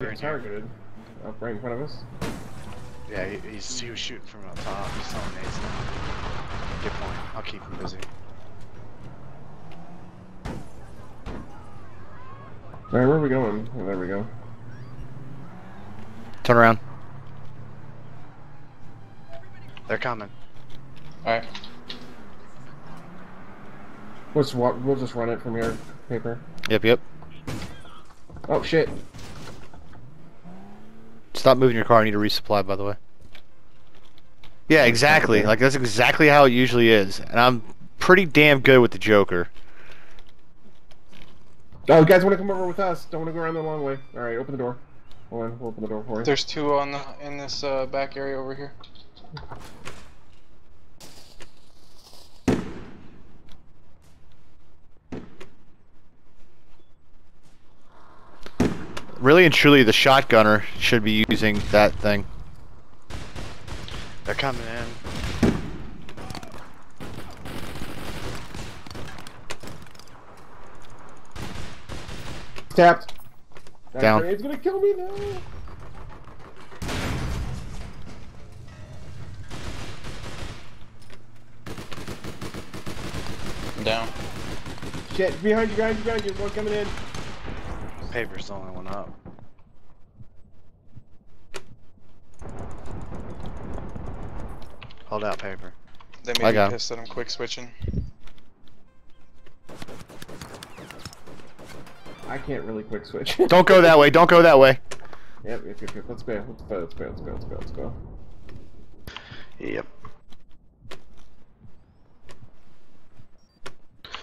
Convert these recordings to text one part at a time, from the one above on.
Getting targeted. Up right in front of us. Yeah, he, he's, he was shooting from up top. He's throwing nades now. Good point. I'll keep him busy. Alright, where are we going? Oh, there we go. Turn around. They're coming. Alright. Let's walk, we'll just run it from here. Paper. Yep, yep. Oh shit. Stop moving your car. I need to resupply, by the way. Yeah, exactly. Like that's exactly how it usually is, and I'm pretty damn good with the Joker. Oh, you guys want to come over with us? Don't want to go around the long way. Alright, open the door. Hold on, we'll open the door for you. There's two on the in this uh, back area over here. Really and truly, the shotgunner should be using that thing. They're coming in. Tapped. That Down. grenade's gonna kill me now. Down. Shit, behind you, behind you, behind you. One coming in. Paper's the only one up. Hold out, paper. They I may got be him. pissed that I'm quick switching. I can't really quick switch. Don't go that way. Don't go that way. Yep, yep, yep, yep. Let's go. Let's go. Let's go. Let's go. Let's go. Let's go. Yep.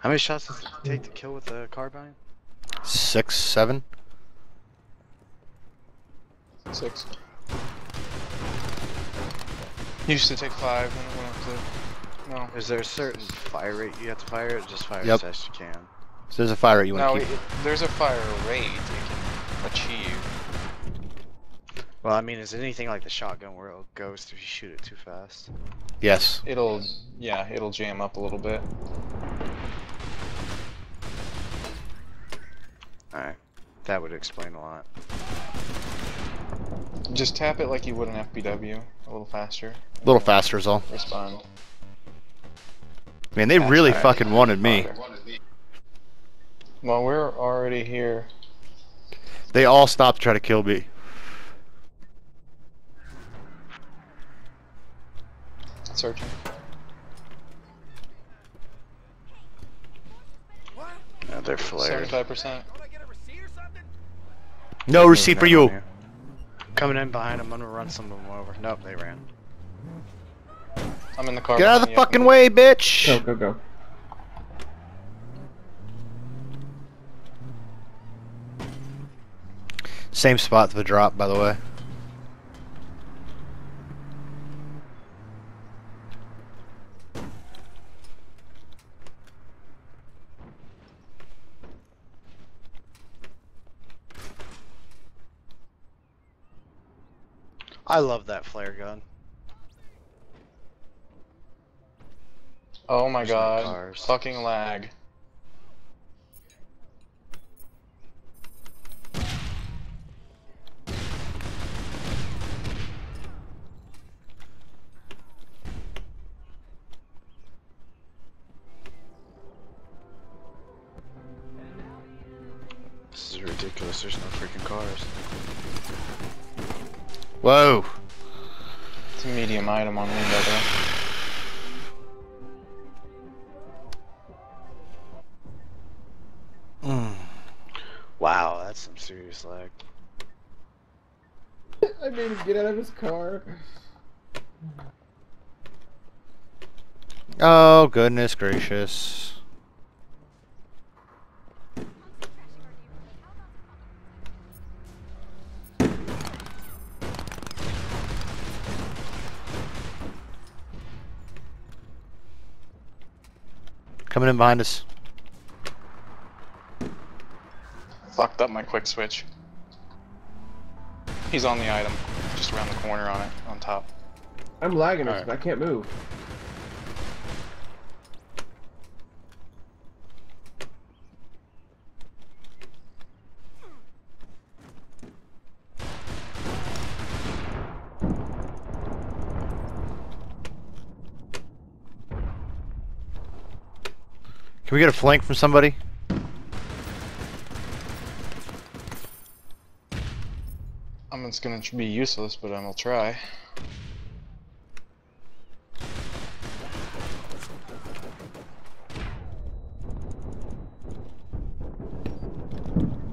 How many shots does it take to kill with the carbine? Six, seven. Six. Used to take five, then it went up to no. Is there a certain fire rate you have to fire? Or just fire Yep. as fast as you can. So there's a fire rate you want to it, keep. there's a fire rate you can achieve. Well, I mean, is it anything like the shotgun where it goes if you shoot it too fast? Yes. It'll, yeah, it'll jam up a little bit. Alright. That would explain a lot. Just tap it like you would an FBW, a little faster. A little faster is all. Respond. Man, they That's really alright. fucking wanted me. Well, we're already here. They all stopped to try to kill me. Searching. Yeah, they're flared. Seventy-five percent. No receipt for you. Coming in behind them, I'm gonna run some of them over. Nope, they ran. I'm in the car. Get out of the behind you. fucking way, bitch! Go, go, go. Same spot for the drop, by the way. I love that flare gun. Oh my There's god. cars. Fucking lag. Whoa. It's a medium item on me, by the way. Mm. Wow, that's some serious lag. I made him get out of his car. Oh, goodness gracious. Coming in behind us. Fucked up my quick switch. He's on the item, just around the corner on it, on top. I'm lagging. Alright. I can't move. Can we get a flank from somebody? I'm just gonna be useless, but I'm gonna try.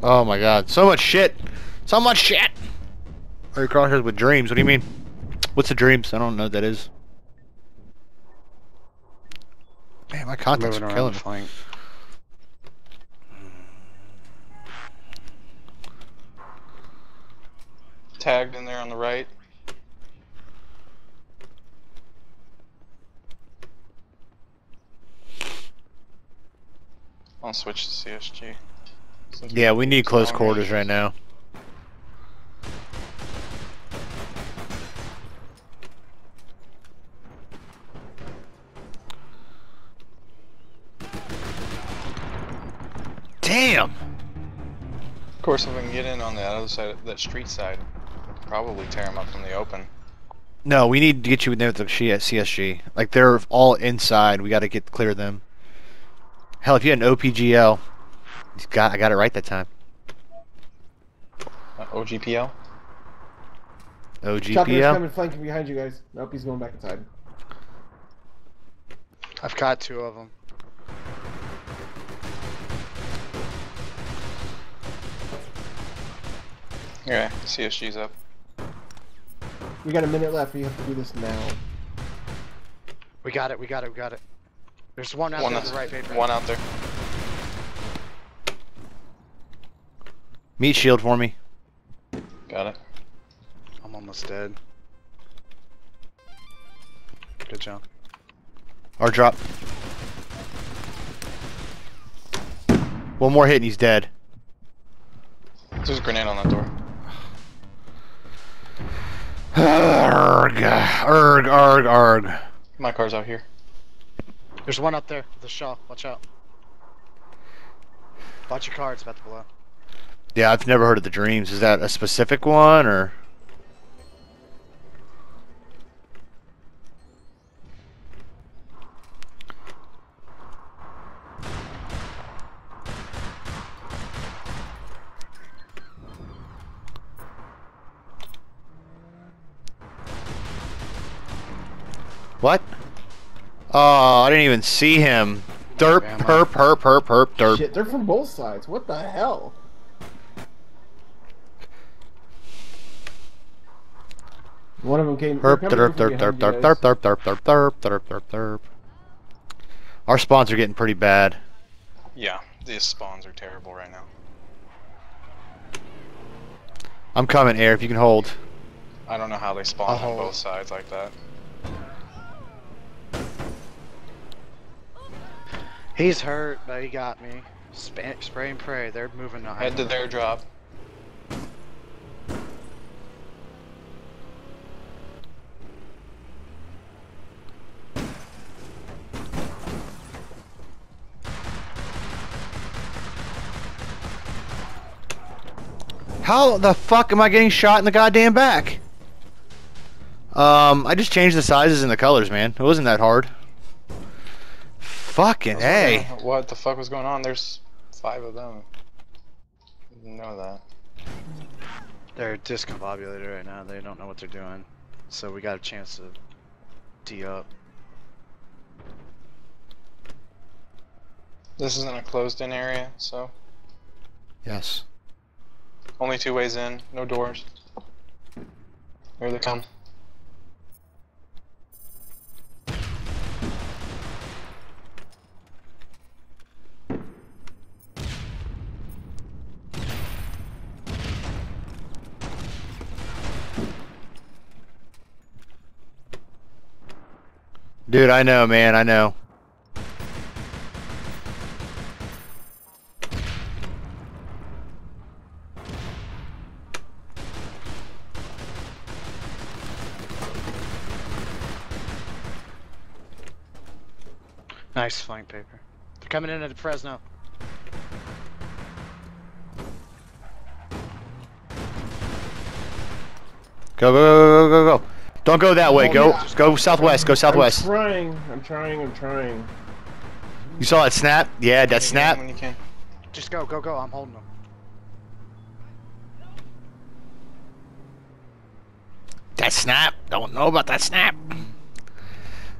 Oh my god, so much shit! So much shit! Are you crosshairs with dreams? What do you mean? What's the dreams? I don't know what that is. Man, my contacts are killing me. flank. Tagged in there on the right. I'll switch to CSG. Since Yeah, we need close quarters range. right now. Course, if we can get in on that other side, that street side, probably tear them up from the open. No, we need to get you in there with the CSG. Like they're all inside. We got to get clear of them. Hell, if you had an OPGL, you got I got it right that time. Uh, OGPL. Chopper's OGPL. coming flanking behind you guys. Nope, he's going back inside. I've got two of them. Yeah, CSG's up. We got a minute left. We have to do this now. We got it. We got it. We got it. There's one out One there out, the right, paper. one out there. Meat shield for me. Got it. I'm almost dead. Good job. Or drop. One more hit and he's dead. There's a grenade on that door. Arg, arg, arg, arg. My car's out here. There's one up there. The shaw. Watch out. Watch your car. It's about to blow. Yeah, I've never heard of the dreams. Is that a specific one or? Oh, I didn't even see him. Derp, Grandma. perp, perp, perp, perp, derp. Shit, they're from both sides. What the hell? One of them came. they're Derp, derp, derp, derp, derp, derp, derp, derp, derp, derp, derp, derp. Our spawns are getting pretty bad. Yeah, these spawns are terrible right now. I'm coming, Air, if you can hold. I don't know how they spawn on uh-huh. both sides like that. He's hurt, but he got me. Spray and pray. They're moving on. Head to their drop. How the fuck am I getting shot in the goddamn back? Um, I just changed the sizes and the colors, man. It wasn't that hard. Fucking hey. What the fuck was going on? There's five of them. Didn't know that. They're discombobulated right now. They don't know what they're doing. So we got a chance to D up. This isn't a closed in area, so Yes. only two ways in, no doors. Here they come. Dude, I know, man. I know. Nice flank paper. They're coming in at Fresno. Go, go, go, go, go, go. Don't go that way. Oh, Go, yeah. go southwest. Go southwest. I'm trying. I'm trying. I'm trying. You saw that snap? Yeah, that When you can, snap. When you can. Just go, go, go. I'm holding them. That snap. Don't know about that snap.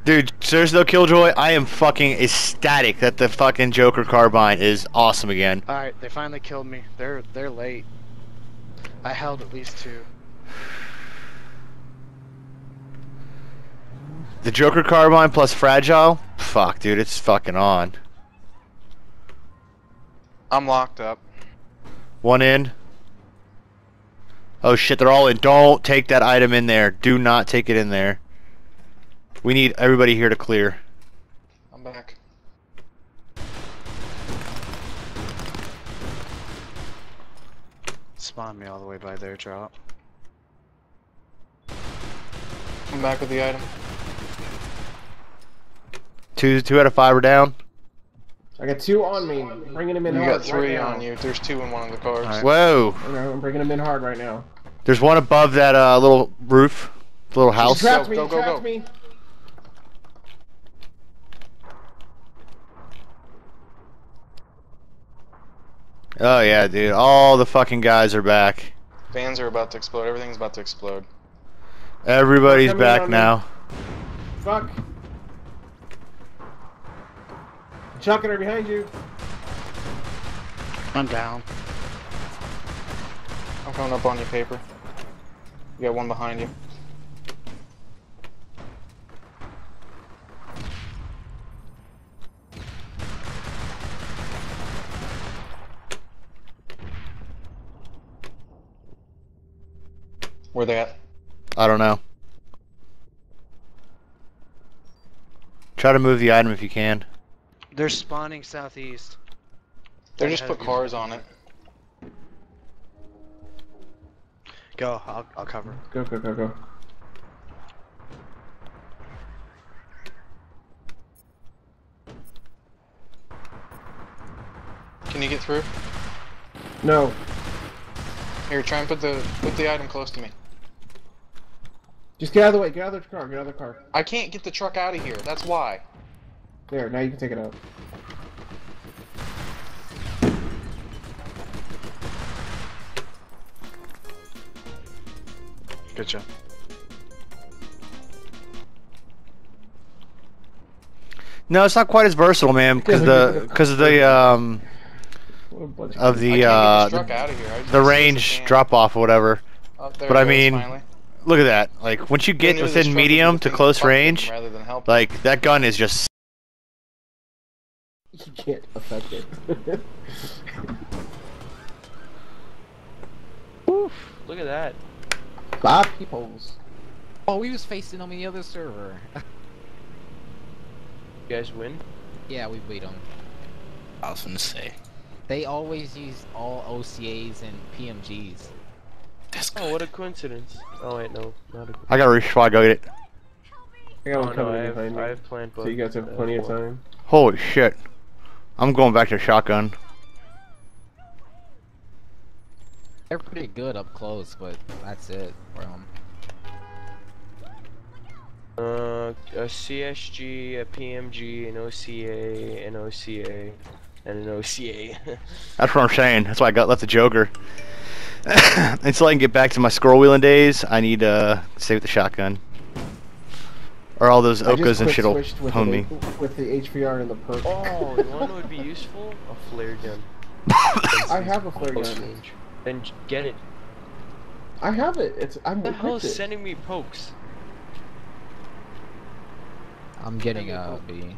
Dude, seriously though, Killjoy, I am fucking ecstatic that the fucking Joker carbine is awesome again. All right, they finally killed me. They're they're late. I held at least two. The Joker carbine plus fragile. Fuck, dude, it's fucking on. I'm locked up. One in. Oh shit, they're all in. Don't take that item in there. Do not take it in there. We need everybody here to clear. I'm back. Spawn me all the way by their drop. I'm back with the item. Two, two out of five are down. I got two on me. I'm bringing them in You hard got three right now. on you. There's two in one of the cars. Alright. Whoa. Okay, I'm bringing them in hard right now. There's one above that uh, little roof, little He house. trapped Go, me. go, go, trapped go. me. Oh yeah, dude. All the fucking guys are back. Fans are about to explode. Everything's about to explode. Everybody's back on me. now. Fuck. Chucking her behind you. I'm down. I'm coming up on you, paper. You got one behind you. Where they at? I don't know. Try to move the item if you can. They're spawning southeast. They Right just put cars on it. Go. I'll I'll cover. Go, go, go, go. Can you get through? No. Here, try and put the put the item close to me. Just get out of the way. Get out of the car. Get out of the car. I can't get the truck out of here. That's why. There. Now you can take it out. Good job. No, it's not quite as versatile, man, because the because of the um What a bunch of the uh get this truck the, out of here. I- the as soon as I range drop off or whatever. Oh, but I mean, finally. Look at that. Like once you get within medium to close range, than like that gun is just You can't affect it. Oof, Look at that. Five peoples. Oh, we was facing on the other server. You guys win? yeah, we beat them. I was gonna say. They always use all OCAs and PMGs. That's good. Oh, what a coincidence. Oh wait, no, not a. I gotta reach before I go get it. I got Oh, one no, coming I have, behind me. I have planned So you guys have plenty of time. Holy shit. I'm going back to shotgun. They're pretty good up close, but that's it for 'em. Uh, a CSG, a PMG, an OCA, an OCA, and an OCA. That's what I'm saying. That's why I got left the Joker. Until I can get back to my scroll wheeling days, I need to uh, stay with the shotgun. Or all those I Okas and quick shit'll switched hone me. With the HVR and the perk. oh, you want to would be useful? A flare gun. I have a flare gun. range. Then get it. I have it. It's I'm What the hell is it. sending me pokes? I'm getting Yeah, a we- B.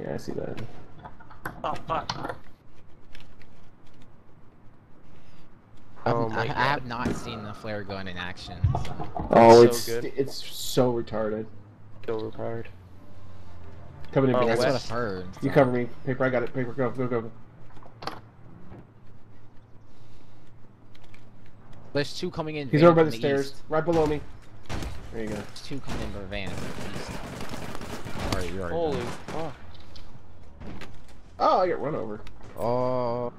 Yeah, I see that. Oh fuck. I've- Oh I, I have not seen the flare gun in action. So. Oh, so it's good. it's so retarded. So overpowered. Coming in Oh, behind That's what. I've heard. You cover me. Paper, I got it. Paper, go, go, go. There's two coming in. He's over by the from stairs, east. right below me. There you go. There's two coming in by van from the east. Alright, you're already Holy done. fuck. Oh, I get run over. Oh.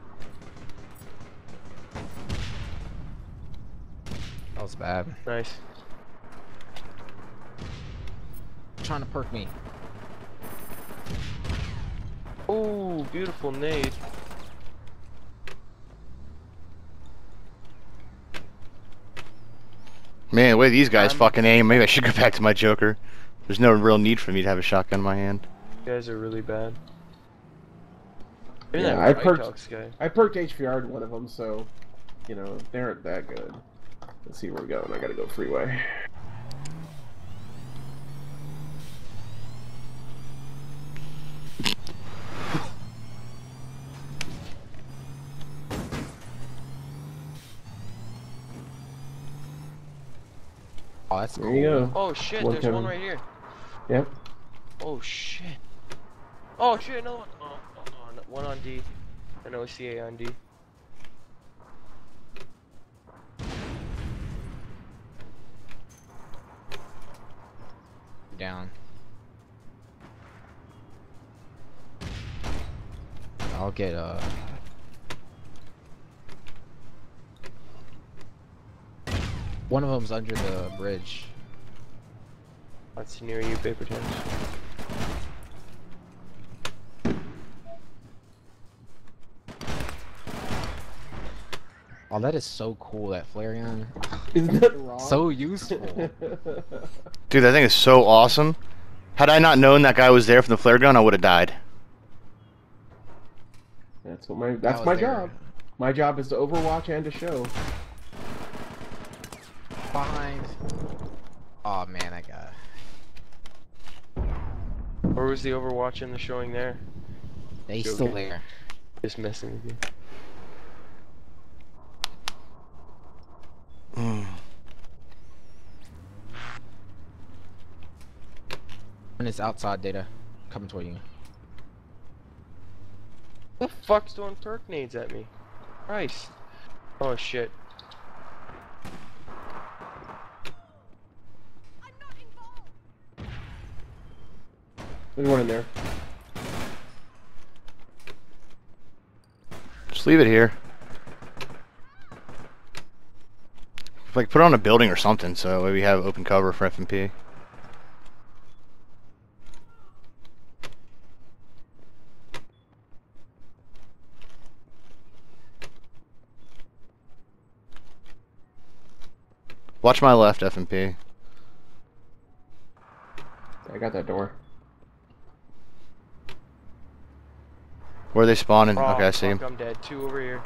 That was bad. Nice. Trying to perk me. Oh, beautiful nade. Man, the way these guys Um, fucking aim, maybe I should go back to my Joker. There's no real need for me to have a shotgun in my hand. You guys are really bad. Even Yeah, that I perked- Talks guy. I perked HVR in one of them, so you know they aren't that good. Let's see where we're going. I gotta go freeway. Oh, that's There cool. you go. Oh shit, One there's coming. one right here. Yep. Oh shit. Oh shit, another one. Oh, oh, oh, no- one on D. An OCA on D. Down. I'll get uh One of them's under the bridge. That's near you, paper towns. Oh, that is so cool. That Flareon, Isn't that wrong? so useful. Dude, that thing is so awesome. Had I not known that guy was there from the flare gun, I would have died. that's what my that's was my their- job. My job is to overwatch and to show. Behind. Oh man, I got. Or was the Overwatch in the showing there? They Joking. still there. Just messing with you. Mm. And it's outside data coming toward you. Who the fuck's throwing perk nades at me? Christ. Oh shit. There's one in there. Just leave it here. Like, put it on a building or something, so we have open cover for FMP. Watch my left, FMP. I got that door. Where are they spawning? Oh, okay, I see fuck, him. I'm dead. Two over here.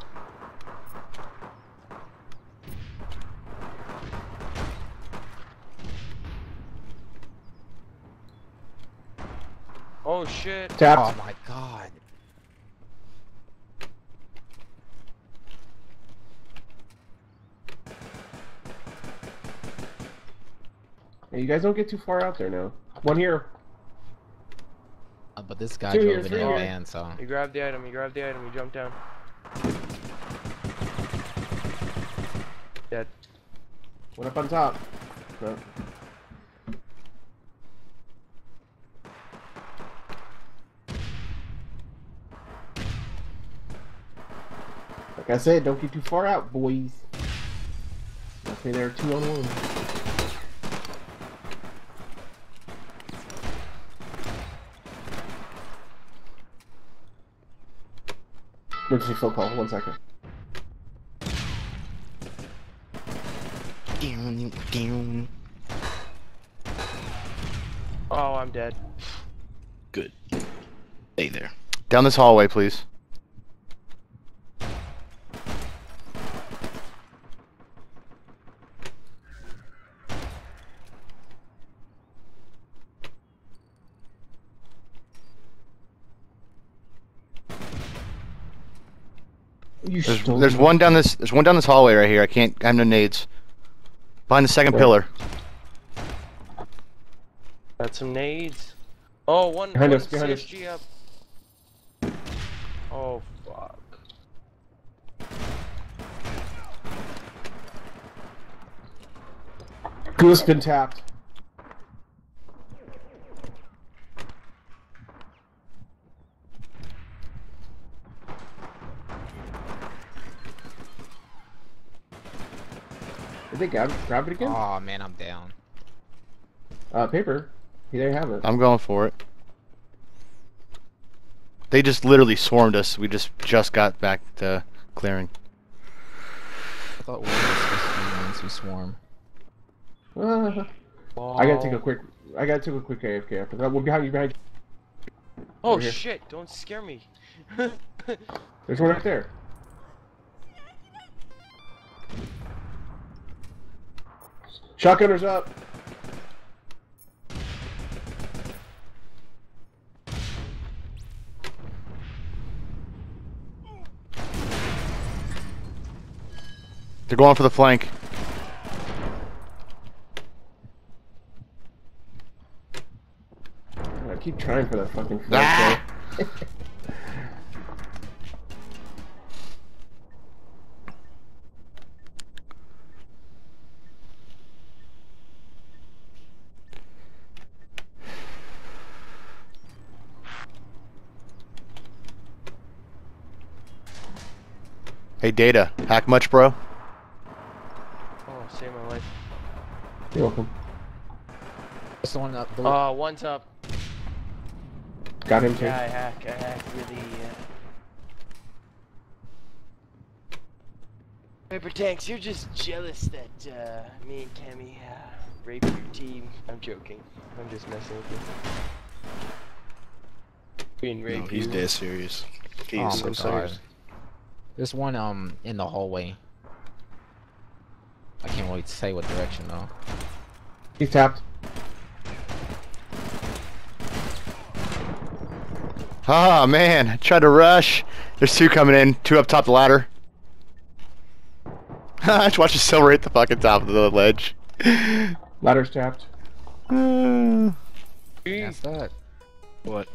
Oh shit. Tapped. Oh my god. Hey, you guys don't get too far out there now. One here. Uh, but this guy Two drove in three a here. van, so. You grab the item, you grab the item, you jump down. Dead. One up on top. No. Like I said, don't get too far out, boys. Okay, there are two on one. Emergency phone call. One second. Down, down. Oh, I'm dead. Good. Stay there. Down this hallway, please. You There's, there's one down this. There's one down this hallway right here. I can't. I have no nades. Behind the second Where? pillar. Got some nades. Oh, one, Behind one us, behind us. Up. Oh, fuck. Goose been tapped. Did they grab, grab it again? Oh man, I'm down. Uh, paper. Here they have it. I'm going for it. They just literally swarmed us. We just just got back to clearing. I thought we were supposed to be the ones who swarm. Ah, I gotta take a quick. I gotta take a quick AFK after that. We're behind you. Behind you. Oh shit! Don't scare me. There's one right there. Shotgunner's up. They're going for the flank. I keep trying for that fucking Ah! Hey, Data, hack much, bro? Oh, save my life. You're welcome. It's the one up the Uh, one's up. Got him too. Yeah, I hack. I hack really. Uh... Paper tanks, you're just jealous that uh, me and Cammy uh, raped your team. I'm joking. I'm just messing with you. Being No, he's dead serious. He Oh so my serious. God. There's one um in the hallway. I can't wait to say what direction though. He's tapped. Ah, man. I tried to rush. There's two coming in. Two up top the ladder. I just watched the silver hit the fucking top of the ledge. Ladder's tapped. Uh, That's that. What?